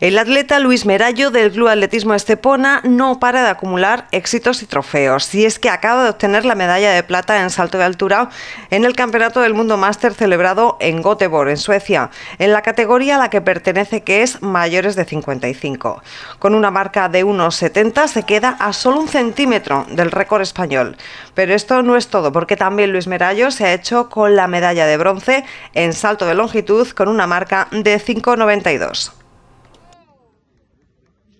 El atleta Luis Merallo del Club Atletismo Estepona no para de acumular éxitos y trofeos. Y es que acaba de obtener la medalla de plata en salto de altura en el Campeonato del Mundo Máster celebrado en Göteborg, en Suecia, en la categoría a la que pertenece que es mayores de 55. Con una marca de 1,70 se queda a solo un centímetro del récord español. Pero esto no es todo, porque también Luis Merallo se ha hecho con la medalla de bronce en salto de longitud con una marca de 5,92.